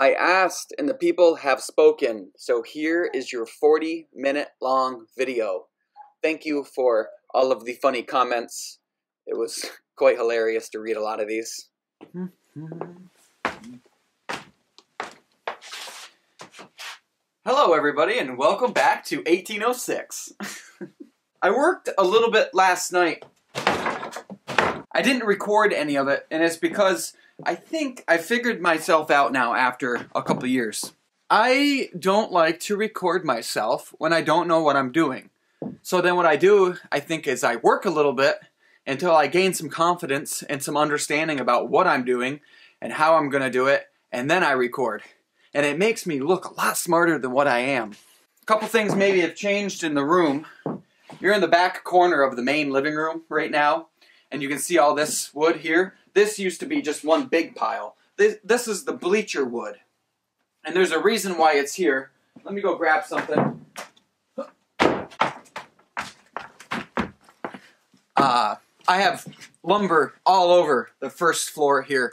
I asked and the people have spoken, so here is your 40 minute long video. Thank you for all of the funny comments. It was quite hilarious to read a lot of these. Hello, everybody, and welcome back to 1806. I worked a little bit last night. I didn't record any of it, and it's because I think I figured myself out now after a couple years. I don't like to record myself when I don't know what I'm doing. So then what I do, I think, is I work a little bit until I gain some confidence and some understanding about what I'm doing and how I'm going to do it, and then I record. And it makes me look a lot smarter than what I am. A couple things maybe have changed in the room. You're in the back corner of the main living room right now, and you can see all this wood here. This used to be just one big pile. This, this is the bleacher wood. And there's a reason why it's here. Let me go grab something. Uh, I have lumber all over the first floor here.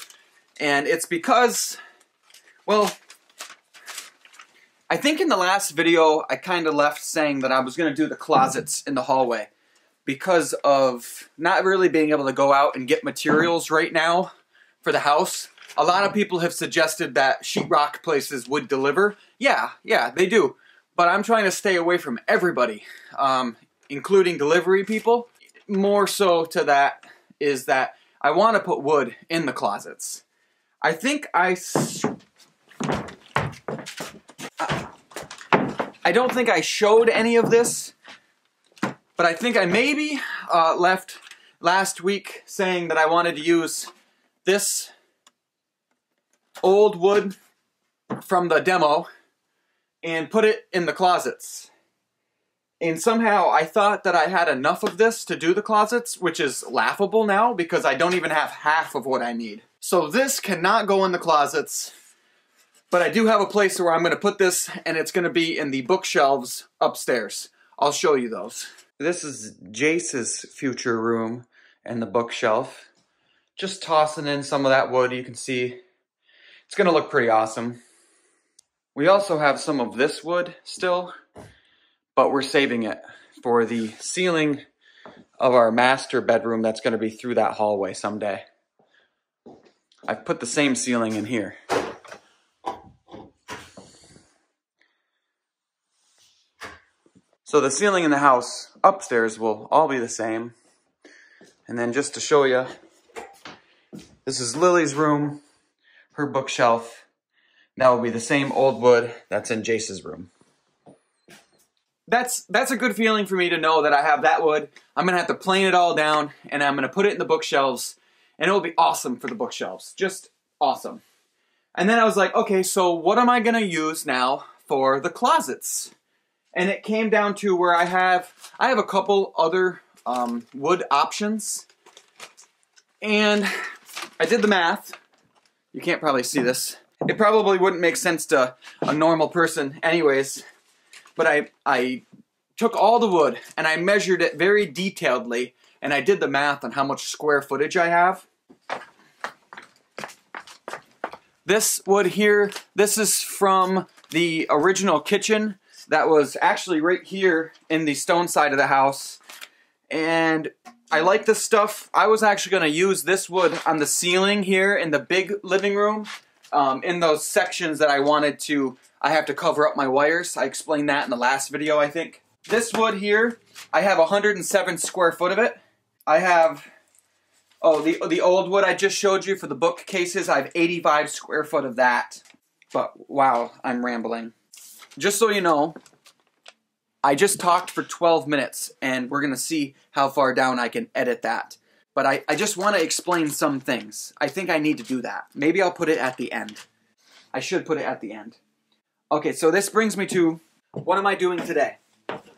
And it's because, well, I think in the last video I kind of left saying that I was going to do the closets in the hallway because of not really being able to go out and get materials right now for the house. A lot of people have suggested that sheetrock places would deliver. Yeah, yeah, they do. But I'm trying to stay away from everybody, um, including delivery people. More so to that is that I want to put wood in the closets. I think I. I don't think I showed any of this but I think I maybe uh, left last week saying that I wanted to use this old wood from the demo and put it in the closets. And somehow I thought that I had enough of this to do the closets, which is laughable now because I don't even have half of what I need. So this cannot go in the closets, but I do have a place where I'm going to put this and it's going to be in the bookshelves upstairs. I'll show you those. This is Jace's future room and the bookshelf. Just tossing in some of that wood, you can see it's going to look pretty awesome. We also have some of this wood still, but we're saving it for the ceiling of our master bedroom that's going to be through that hallway someday. I've put the same ceiling in here. So the ceiling in the house upstairs will all be the same. And then just to show you, this is Lily's room, her bookshelf. That will be the same old wood that's in Jace's room. That's that's a good feeling for me to know that I have that wood. I'm gonna have to plane it all down and I'm gonna put it in the bookshelves and it will be awesome for the bookshelves. Just awesome. And then I was like, okay, so what am I gonna use now for the closets? And it came down to where I have I have a couple other um, wood options, and I did the math. You can't probably see this. It probably wouldn't make sense to a normal person, anyways. But I I took all the wood and I measured it very detailedly, and I did the math on how much square footage I have. This wood here, this is from the original kitchen that was actually right here in the stone side of the house. And I like this stuff. I was actually going to use this wood on the ceiling here in the big living room. Um, in those sections that I wanted to, I have to cover up my wires. I explained that in the last video, I think. This wood here, I have 107 square foot of it. I have, oh, the, the old wood I just showed you for the bookcases, I have 85 square foot of that. But wow, I'm rambling just so you know, I just talked for 12 minutes and we're going to see how far down I can edit that. But I, I just want to explain some things. I think I need to do that. Maybe I'll put it at the end. I should put it at the end. Okay, so this brings me to what am I doing today?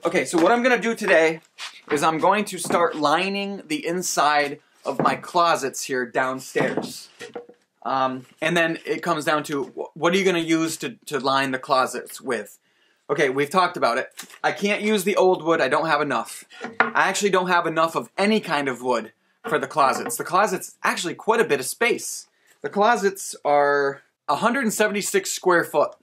Okay, so what I'm going to do today is I'm going to start lining the inside of my closets here downstairs. Um, and then it comes down to what are you going to use to, to line the closets with? Okay, we've talked about it. I can't use the old wood. I don't have enough. I actually don't have enough of any kind of wood for the closets. The closets actually quite a bit of space. The closets are 176 square foot.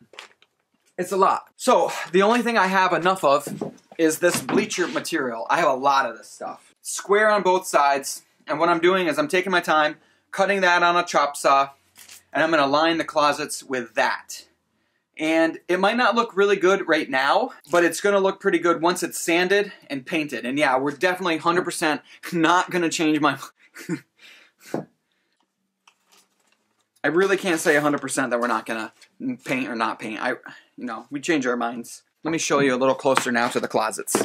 It's a lot. So the only thing I have enough of is this bleacher material. I have a lot of this stuff. Square on both sides. And what I'm doing is I'm taking my time, cutting that on a chop saw, and I'm gonna line the closets with that. And it might not look really good right now, but it's gonna look pretty good once it's sanded and painted. And yeah, we're definitely 100% not gonna change my... I really can't say 100% that we're not gonna paint or not paint. I, you know, we change our minds. Let me show you a little closer now to the closets.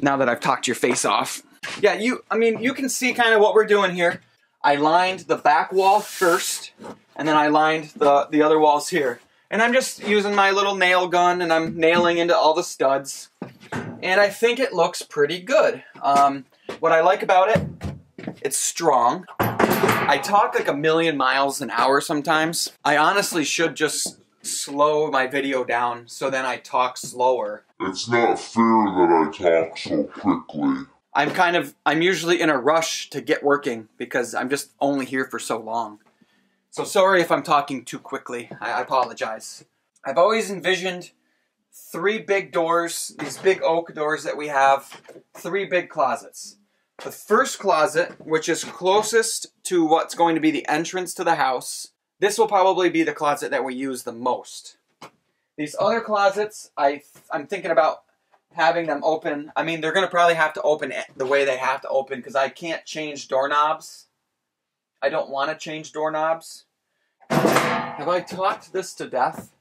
Now that I've talked your face off. Yeah, you, I mean, you can see kind of what we're doing here. I lined the back wall first, and then I lined the, the other walls here. And I'm just using my little nail gun and I'm nailing into all the studs. And I think it looks pretty good. Um, what I like about it, it's strong. I talk like a million miles an hour sometimes. I honestly should just slow my video down so then I talk slower. It's not fair that I talk so quickly. I'm kind of, I'm usually in a rush to get working because I'm just only here for so long. So sorry if I'm talking too quickly. I, apologize. I've always envisioned three big doors, these big oak doors that we have, three big closets. The first closet, which is closest to what's going to be the entrance to the house, this will probably be the closet that we use the most. These other closets, I, I'm thinking about having them open. I mean, they're going to probably have to open it the way they have to open because I can't change doorknobs. I don't want to change doorknobs. Have I talked this to death?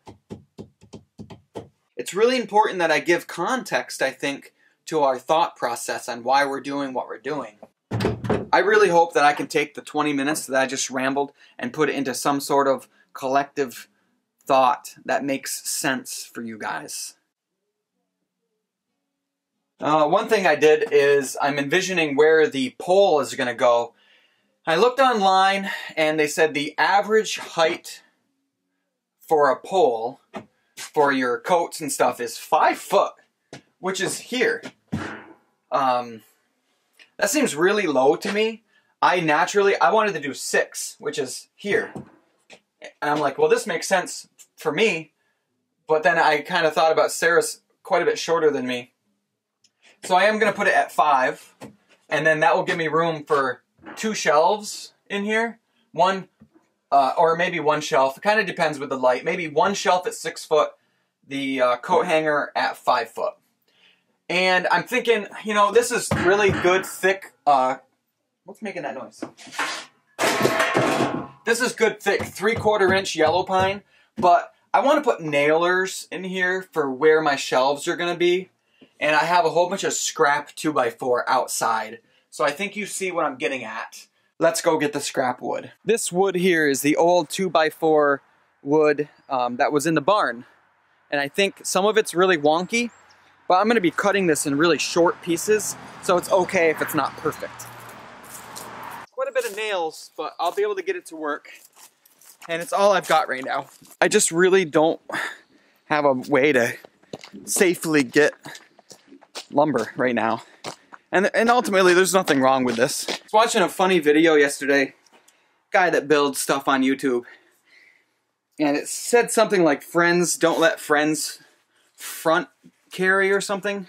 It's really important that I give context, I think, to our thought process and why we're doing what we're doing. I really hope that I can take the 20 minutes that I just rambled and put it into some sort of collective thought that makes sense for you guys. Uh, one thing I did is I'm envisioning where the pole is going to go. I looked online and they said the average height for a pole for your coats and stuff is five foot, which is here. Um, that seems really low to me. I naturally, I wanted to do six, which is here. And I'm like, well, this makes sense for me. But then I kind of thought about Sarah's quite a bit shorter than me. So I am going to put it at five. And then that will give me room for two shelves in here. One, uh, or maybe one shelf. It kind of depends with the light. Maybe one shelf at six foot, the uh, coat hanger at five foot. And I'm thinking, you know, this is really good, thick, uh, what's making that noise? This is good, thick, three quarter inch yellow pine, but I want to put nailers in here for where my shelves are going to be. And I have a whole bunch of scrap 2x4 outside. So I think you see what I'm getting at. Let's go get the scrap wood. This wood here is the old 2x4 wood um, that was in the barn. And I think some of it's really wonky, but I'm gonna be cutting this in really short pieces, so it's okay if it's not perfect. Quite a bit of nails, but I'll be able to get it to work. And it's all I've got right now. I just really don't have a way to safely get lumber right now. And, and ultimately, there's nothing wrong with this. I was watching a funny video yesterday. Guy that builds stuff on YouTube. And it said something like, friends, don't let friends front carry or something.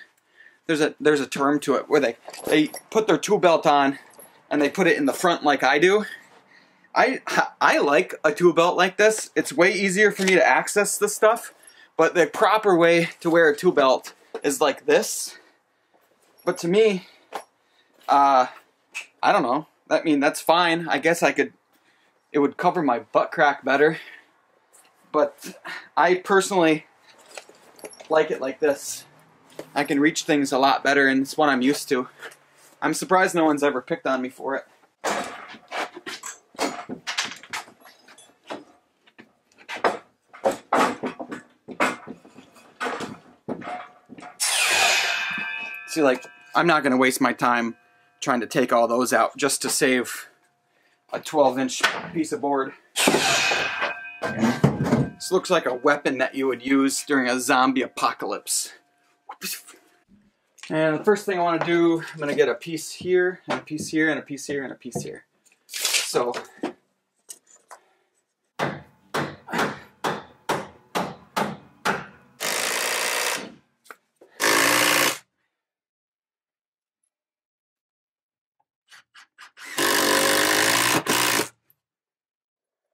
There's a there's a term to it where they they put their tool belt on and they put it in the front like I do. I I like a tool belt like this. It's way easier for me to access the stuff, but the proper way to wear a tool belt is like this. But to me, uh, I don't know. I mean, that's fine. I guess I could. It would cover my butt crack better. But I personally like it like this. I can reach things a lot better, and it's what I'm used to. I'm surprised no one's ever picked on me for it. See, like, I'm not going to waste my time trying to take all those out just to save a 12 inch piece of board. This looks like a weapon that you would use during a zombie apocalypse. And the first thing I want to do, I'm going to get a piece here, and a piece here, and a piece here, and a piece here. So,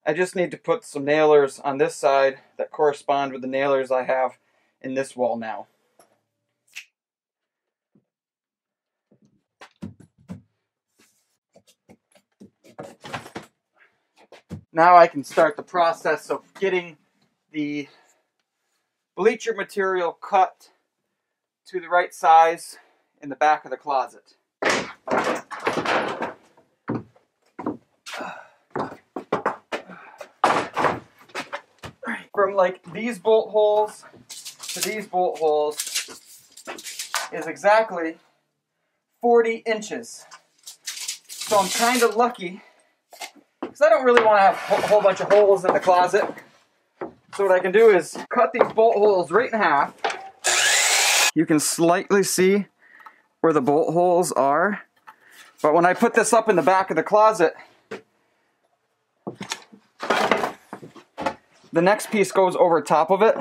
I just need to put some nailers on this side that correspond with the nailers I have in this wall now. Now I can start the process of getting the bleacher material cut to the right size in the back of the closet. From like these bolt holes to these bolt holes is exactly 40 inches. So I'm kind of lucky because I don't really want to have a whole bunch of holes in the closet. So what I can do is cut these bolt holes right in half. You can slightly see where the bolt holes are. But when I put this up in the back of the closet, the next piece goes over top of it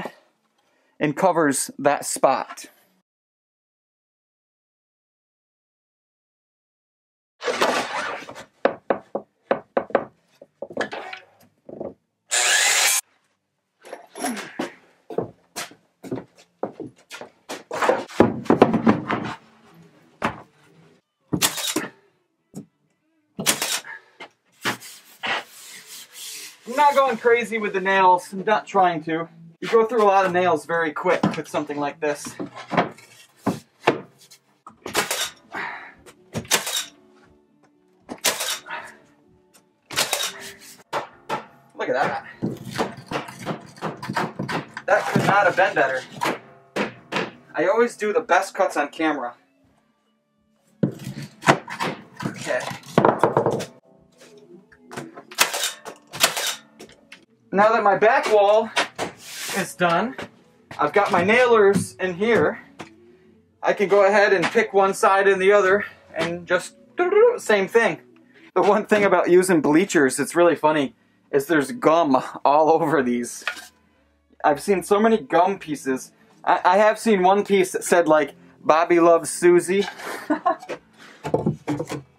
and covers that spot. Not going crazy with the nails. I'm not trying to. You go through a lot of nails very quick with something like this. Look at that. That could not have been better. I always do the best cuts on camera. Now that my back wall is done, I've got my nailers in here. I can go ahead and pick one side and the other and just same thing. The one thing about using bleachers, it's really funny, is there's gum all over these. I've seen so many gum pieces. I, I have seen one piece that said like, Bobby loves Susie.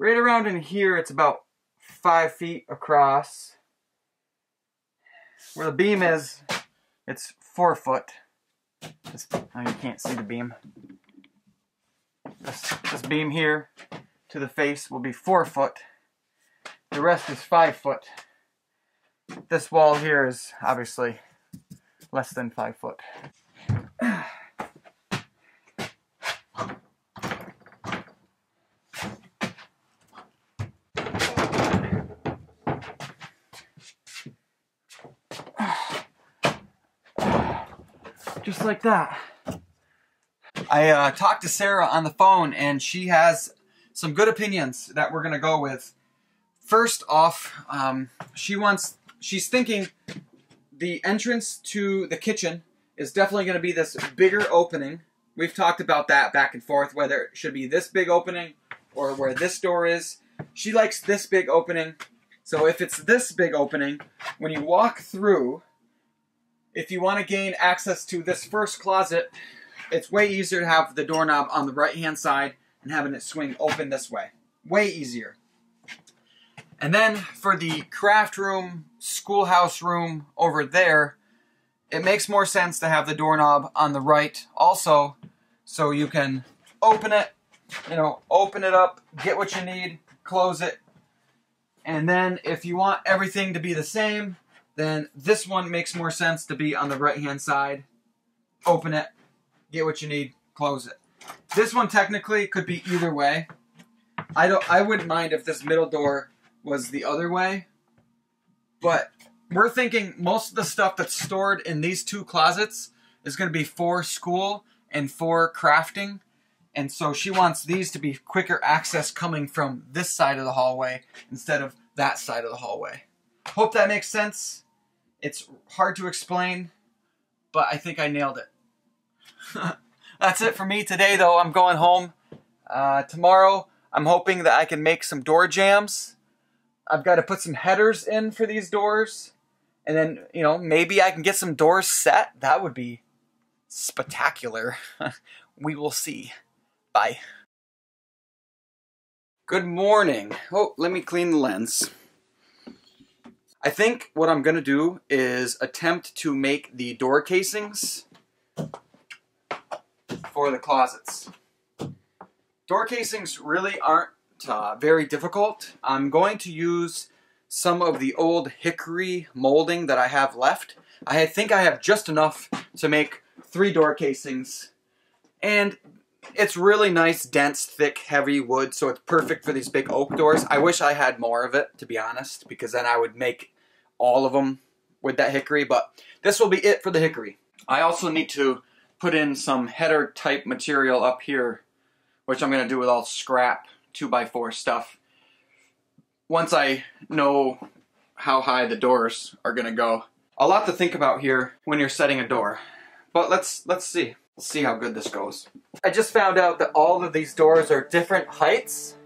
Right around in here, it's about five feet across. Where the beam is, it's four foot. This, oh, you can't see the beam. This, this beam here to the face will be four foot. The rest is five foot. This wall here is obviously less than five foot. Like that. I uh, talked to Sarah on the phone, and she has some good opinions that we're gonna go with. First off, um, she wants, she's thinking the entrance to the kitchen is definitely gonna be this bigger opening. We've talked about that back and forth, whether it should be this big opening or where this door is. She likes this big opening So if it's this big opening, when you walk through, if you want to gain access to this first closet, it's way easier to have the doorknob on the right hand side and having it swing open this way. Way easier. And then for the craft room, schoolhouse room over there, it makes more sense to have the doorknob on the right also so you can open it, you know, open it up, get what you need, close it. And then if you want everything to be the same, then this one makes more sense to be on the right hand side. Open it, get what you need, close it. This one technically could be either way. I don't I wouldn't mind if this middle door was the other way. But we're thinking most of the stuff that's stored in these two closets is going to be for school and for crafting. And so she wants these to be quicker access coming from this side of the hallway instead of that side of the hallway. Hope that makes sense. It's hard to explain, but I think I nailed it. That's it for me today, though. I'm going home. Uh, tomorrow, I'm hoping that I can make some door jambs. I've got to put some headers in for these doors. And then, you know, maybe I can get some doors set. That would be spectacular. we will see. Bye. Good morning. Oh, let me clean the lens. I think what I'm going to do is attempt to make the door casings for the closets. Door casings really aren't uh, very difficult. I'm going to use some of the old hickory molding that I have left. I think I have just enough to make three door casings. And it's really nice, dense, thick, heavy wood, so it's perfect for these big oak doors. I wish I had more of it, to be honest, because then I would make all of them with that hickory, but this will be it for the hickory. I also need to put in some header type material up here, which I'm going to do with all scrap 2x4 stuff. Once I know how high the doors are going to go. A lot to think about here when you're setting a door. But let's let's see. See how good this goes. I just found out that all of these doors are different heights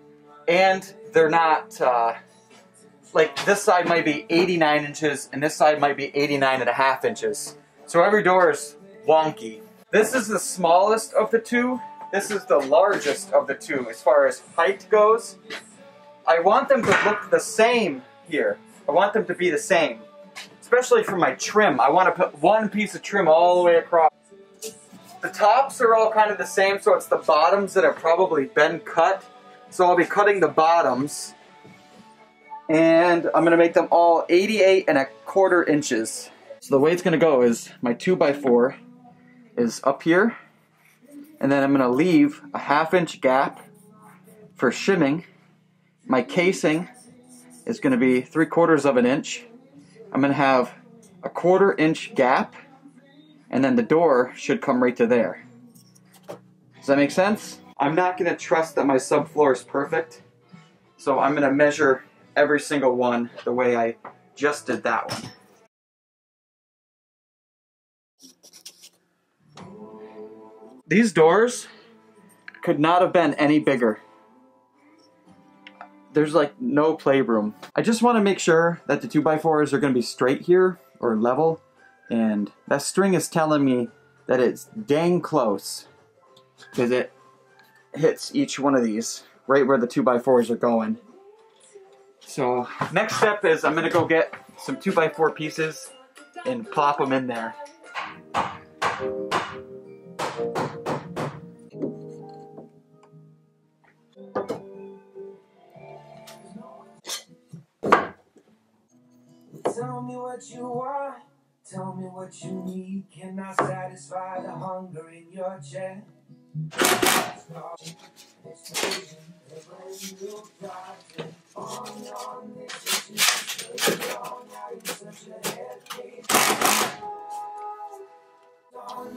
and they're not uh, like this side might be 89 inches and this side might be 89 and a half inches. So every door is wonky. This is the smallest of the two. This is the largest of the two as far as height goes. I want them to look the same here. I want them to be the same. Especially for my trim. I want to put one piece of trim all the way across. The tops are all kind of the same, so it's the bottoms that have probably been cut. So I'll be cutting the bottoms and I'm gonna make them all 88 and a quarter inches. So the way it's gonna go is my 2x4 is up here, and then I'm gonna leave a half inch gap for shimming. My casing is gonna be three quarters of an inch. I'm gonna have a quarter inch gap, and then the door should come right to there. Does that make sense? I'm not gonna trust that my subfloor is perfect, so I'm gonna measure every single one the way I just did that one. These doors could not have been any bigger. There's like no playroom. I just want to make sure that the 2x4s are to be straight here or level and that string is telling me that it's dang close because it hits each one of these right where the 2x4s are going. So next step is I'm gonna go get some 2x4 pieces and plop them in there. What you need. cannot satisfy the hunger in your chest?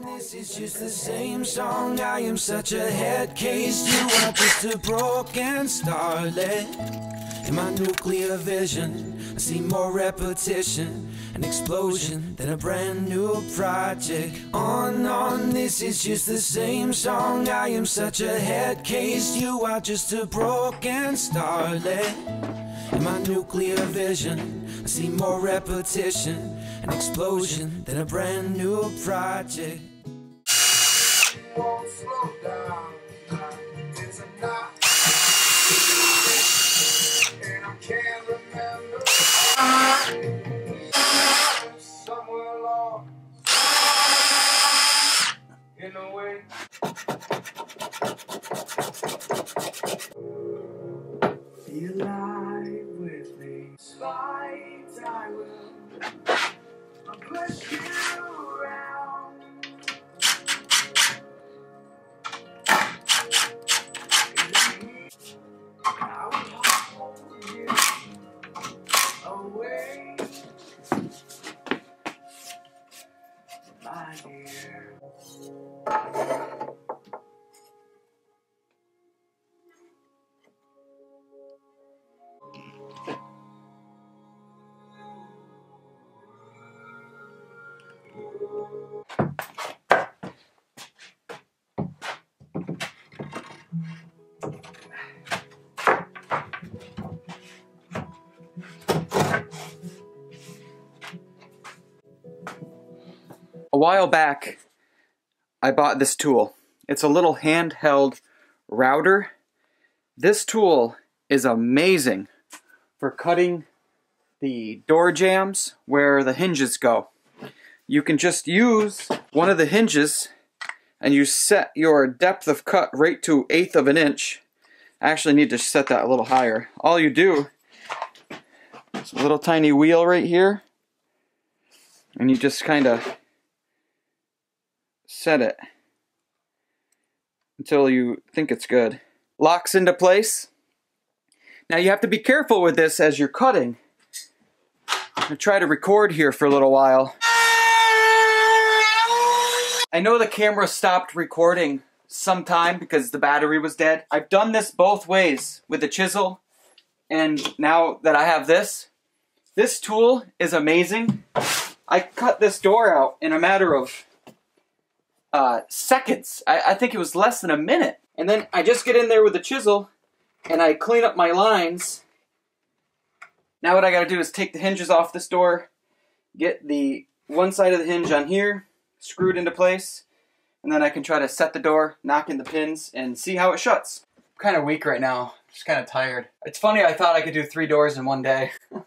This is just the same song. I am such a head case. You are just a broken starlet. In my nuclear vision, I see more repetition, an explosion than a brand new project. On, on, this is just the same song. I am such a head case. You are just a broken starlet. in my nuclear vision. I see more repetition, an explosion than a brand new project. won't slow down. Lost. In. Be alive with me. Slide, I will. I'll push you while back, I bought this tool. It's a little handheld router. This tool is amazing for cutting the door jambs where the hinges go. You can just use one of the hinges and you set your depth of cut right to eighth of an inch. I actually need to set that a little higher. All you do is a little tiny wheel right here and you just kind of set it until you think it's good. Locks into place. Now you have to be careful with this as you're cutting. I'm gonna try to record here for a little while. I know the camera stopped recording sometime because the battery was dead. I've done this both ways with the chisel and now that I have this, this tool is amazing. I cut this door out in a matter of uh, seconds. I, I think it was less than a minute. And then I just get in there with the chisel and I clean up my lines. Now what I gotta do is take the hinges off this door, get the one side of the hinge on here, screwed into place, and then I can try to set the door, knock in the pins, and see how it shuts. I'm kind of weak right now, just kind of tired. It's funny, I thought I could do three doors in one day.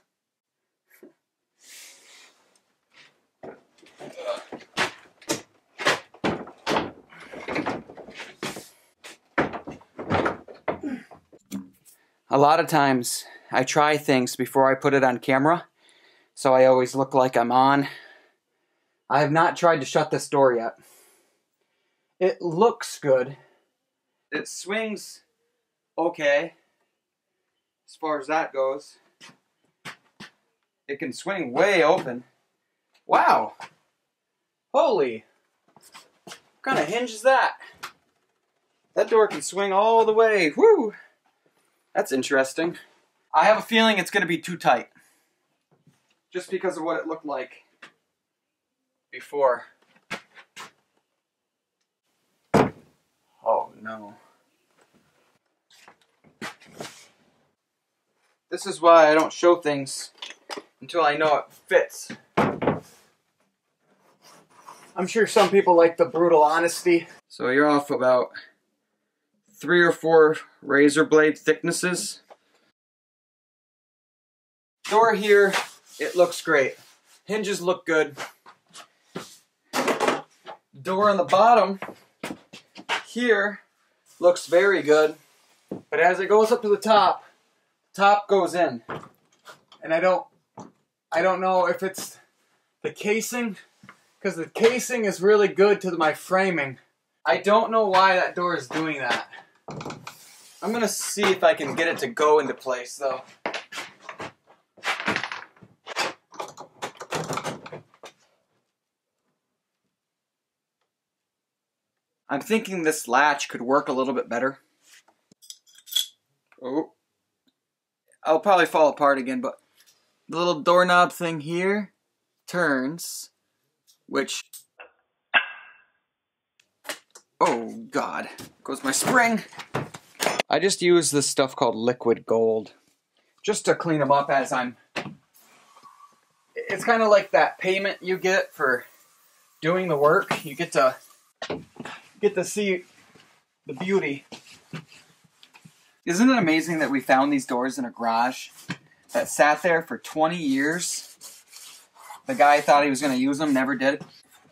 A lot of times I try things before I put it on camera, so I always look like I'm on. I have not tried to shut this door yet. It looks good. It swings okay as far as that goes. It can swing way open. Wow! Holy! What kind of hinge is that? That door can swing all the way. Woo! That's interesting. I have a feeling it's going to be too tight. Just because of what it looked like before. Oh no. This is why I don't show things until I know it fits. I'm sure some people like the brutal honesty. So you're off about three or four razor blade thicknesses. Door here, it looks great. Hinges look good. Door on the bottom here looks very good. But as it goes up to the top, top goes in. And I don't I don't know if it's the casing because the casing is really good to my framing. I don't know why that door is doing that. I'm gonna see if I can get it to go into place though. I'm thinking this latch could work a little bit better. Oh. I'll probably fall apart again, but the little doorknob thing here turns, which. Oh, God. Goes my spring. I just use this stuff called liquid gold. just to clean them up as I'm. It's kind of like that payment you get for doing the work. You get to get to see the beauty. Isn't it amazing that we found these doors in a garage that sat there for 20 years? The guy thought he was going to use them, never did.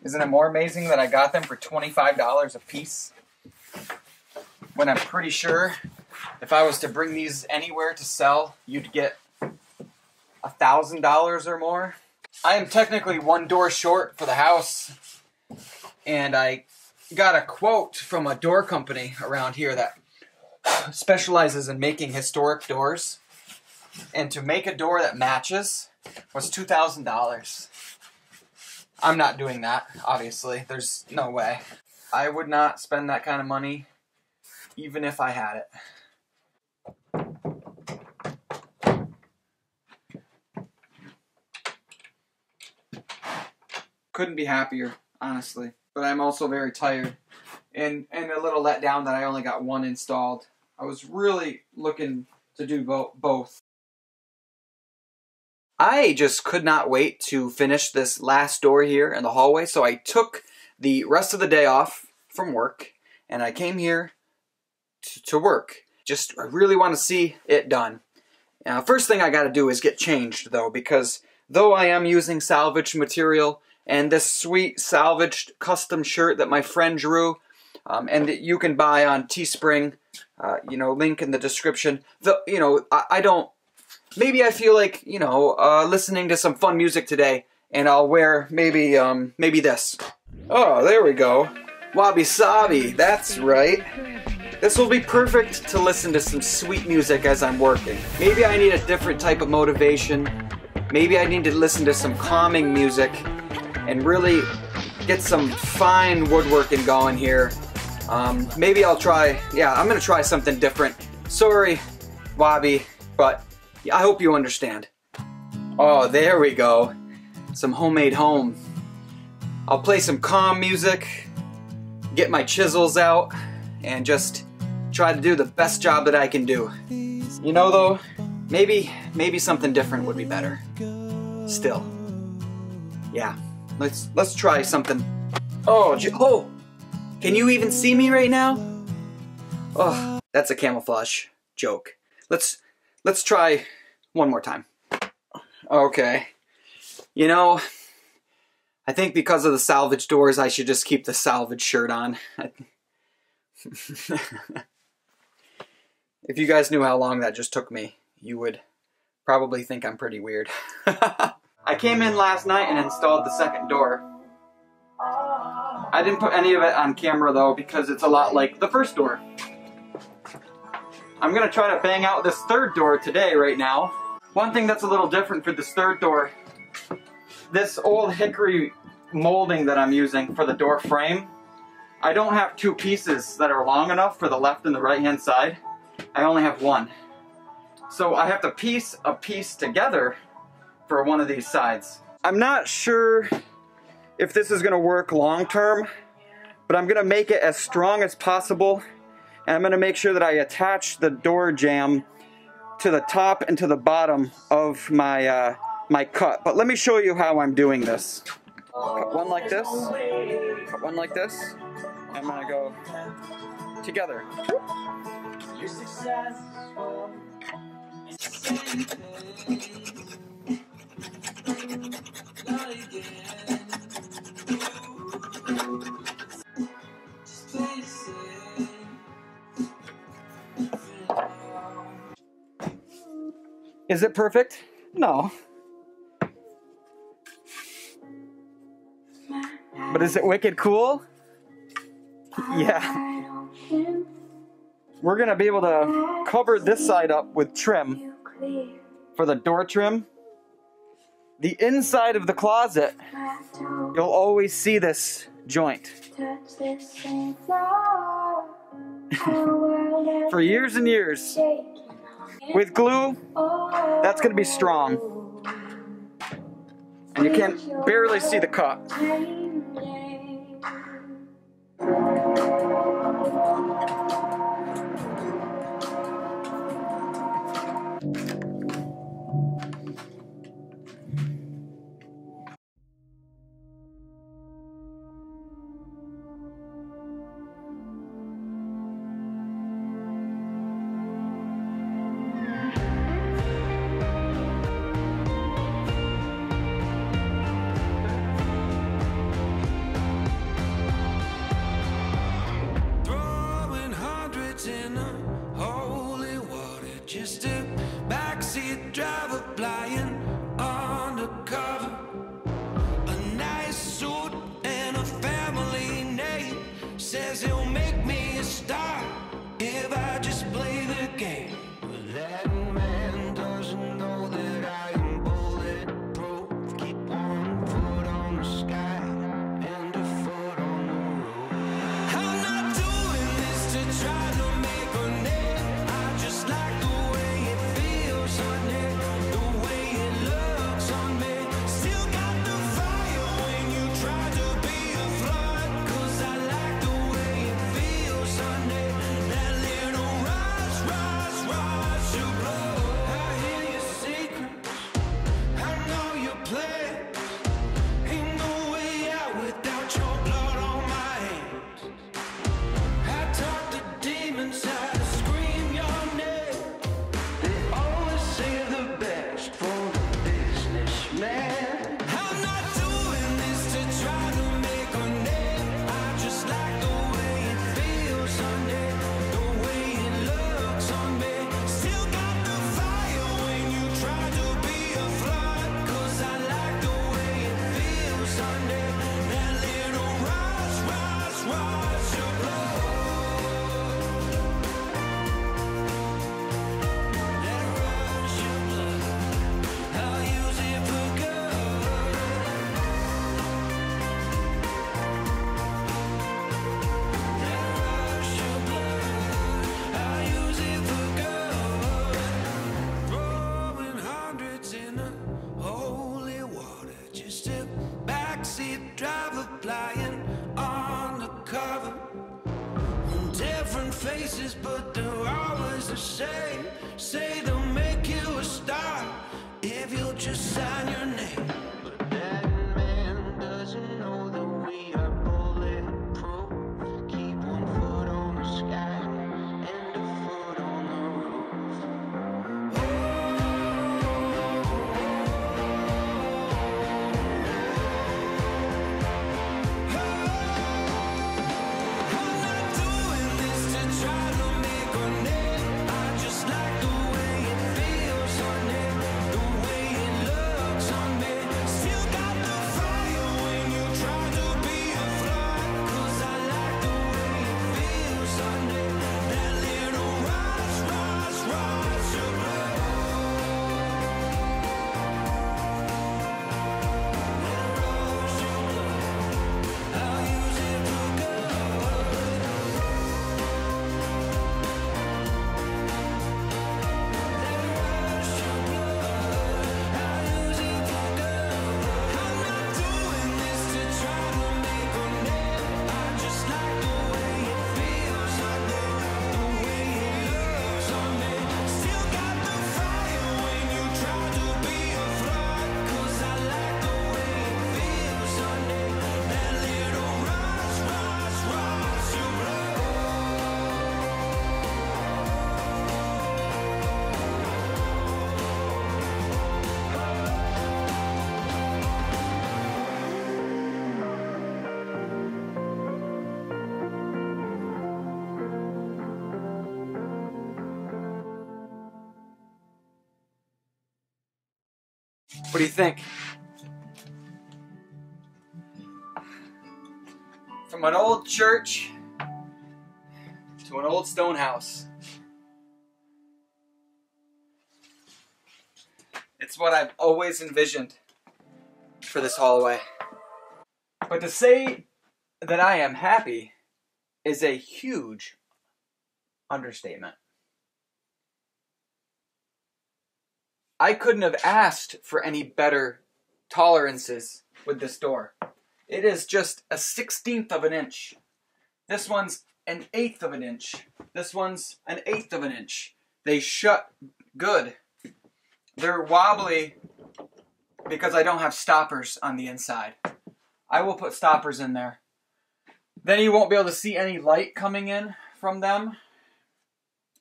Isn't it more amazing that I got them for $25 a piece? When I'm pretty sure if I was to bring these anywhere to sell, you'd get a thousand dollars or more. I am technically one door short for the house, and I got a quote from a door company around here that specializes in making historic doors. And to make a door that matches was two thousand dollars. I'm not doing that, obviously. There's no way. I would not spend that kind of money even if I had it. Couldn't be happier, honestly. But I'm also very tired and and a little let down that I only got one installed. I was really looking to do bo- both. I just could not wait to finish this last door here in the hallway, so I took the rest of the day off from work and I came here to, work. Just I really want to see it done. Now, first thing I got to do is get changed though, because though I am using salvaged material and this sweet salvaged custom shirt that my friend drew, um, and that you can buy on Teespring, uh, you know, link in the description. The you know, I, I don't. Maybe I feel like you know, uh, listening to some fun music today, and I'll wear maybe um maybe this. Oh, there we go. Wabi Sabi. That's right. This will be perfect to listen to some sweet music as I'm working. Maybe I need a different type of motivation. Maybe I need to listen to some calming music and really get some fine woodworking going here. Um, maybe I'll try, yeah, I'm gonna try something different. Sorry, Wabi, but I hope you understand. Oh, there we go. Some HomeMade Home. I'll play some calm music, get my chisels out, and just try to do the best job that I can do. You know though, maybe maybe something different would be better. Still. Yeah. Let's let's try something. Oh, oh. Can you even see me right now? Oh, that's a camouflage joke. Let's let's try one more time. Okay. You know, I think because of the salvage doors, I should just keep the salvage shirt on. if you guys knew how long that just took me, you would probably think I'm pretty weird. I came in last night and installed the second door. I didn't put any of it on camera though because it's a lot like the first door. I'm gonna try to bang out this third door today right now. One thing that's a little different for this third door, this old hickory molding that I'm using for the door frame, I don't have two pieces that are long enough for the left and the right hand side. I only have one. So I have to piece a piece together for one of these sides. I'm not sure if this is gonna work long term, but I'm gonna make it as strong as possible. And I'm gonna make sure that I attach the door jamb to the top and to the bottom of my, uh, my cut. But let me show you how I'm doing this. Cut one like this, cut one like this. I'm gonna go together. Is it perfect? No. But is it wicked cool? Yeah. We're gonna be able to cover this side up with trim for the door trim. The inside of the closet, you'll always see this joint. For years and years. With glue, that's gonna be strong. And you can barely see the cut. What do you think? From an old church to an old stone house. It's what I've always envisioned for this hallway. But to say that I am happy is a huge understatement. I couldn't have asked for any better tolerances with this door. It is just a sixteenth of an inch. This one's an eighth of an inch. This one's an eighth of an inch. They shut good. They're wobbly because I don't have stoppers on the inside. I will put stoppers in there. Then you won't be able to see any light coming in from them,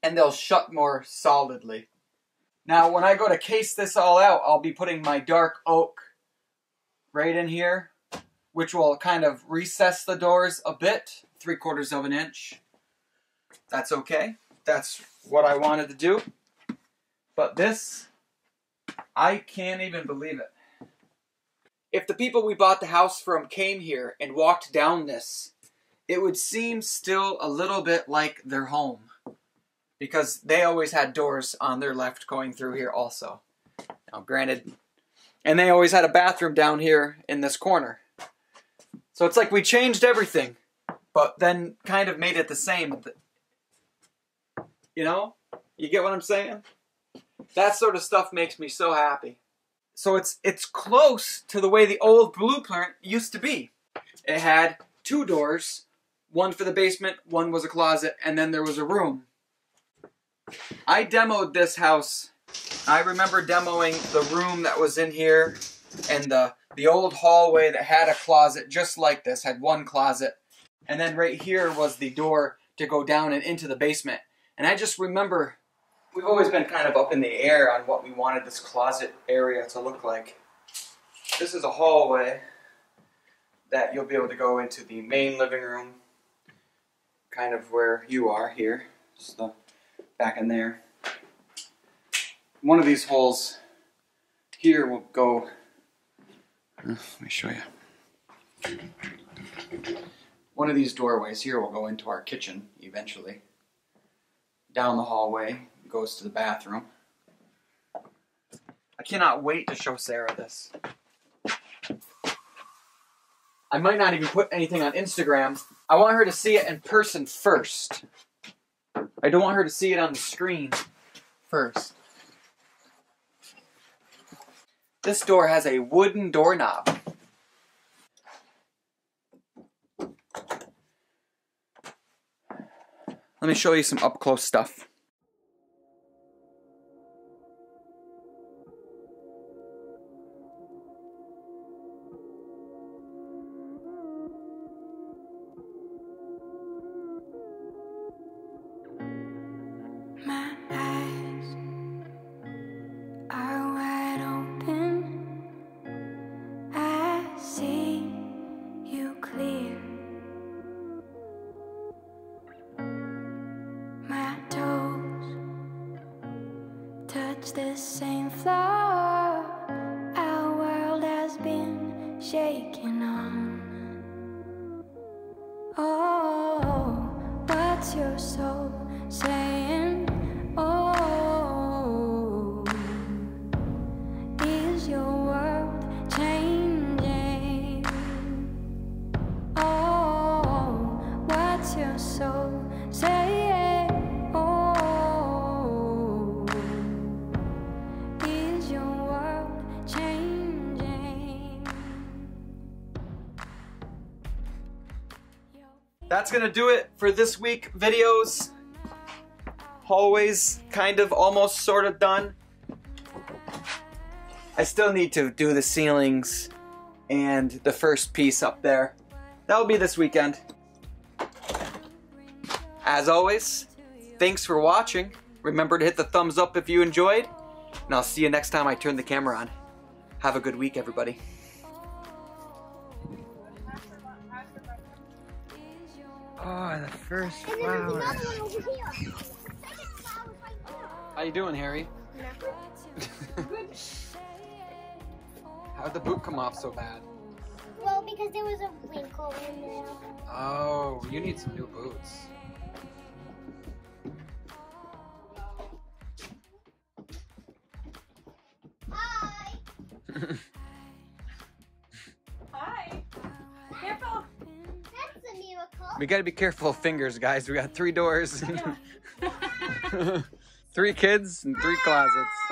and they'll shut more solidly. Now, when I go to case this all out, I'll be putting my dark oak right in here, which will kind of recess the doors a bit, three quarters of an inch. That's okay. That's what I wanted to do. But this, I can't even believe it. If the people we bought the house from came here and walked down this, it would seem still a little bit like their home because they always had doors on their left going through here also. Now, granted, and they always had a bathroom down here in this corner. So it's like we changed everything, but then kind of made it the same. You know? You get what I'm saying? That sort of stuff makes me so happy. So it's it's close to the way the old blueprint used to be. It had two doors, one for the basement, one was a closet, and then there was a room. I demoed this house. I remember demoing the room that was in here and the the old hallway that had a closet just like this, had one closet. And then right here was the door to go down and into the basement. And I just remember we've always been kind of up in the air on what we wanted this closet area to look like. This is a hallway that you'll be able to go into the main living room, kind of where you are here. Just the back in there. One of these holes here will go. Let me show you. One of these doorways here will go into our kitchen eventually. Down the hallway goes to the bathroom. I cannot wait to show Sarah this. I might not even put anything on Instagram. I want her to see it in person first. I don't want her to see it on the screen first. This door has a wooden doorknob. Let me show you some up-close stuff. That's gonna do it for this week videos. Hallways kind of almost sort of done. I still need to do the ceilings and the first piece up there. That'll be this weekend. As always, thanks for watching. Remember to hit the thumbs up if you enjoyed, and I'll see you next time I turn the camera on. Have a good week, everybody. Oh, the first flower. How you doing, Harry? How'd the boot come off so bad? Well, because there was a wrinkle in there. Oh, you need some new boots. Hi. Hi. We gotta be careful of fingers, guys. We got three doors, three kids, and three closets.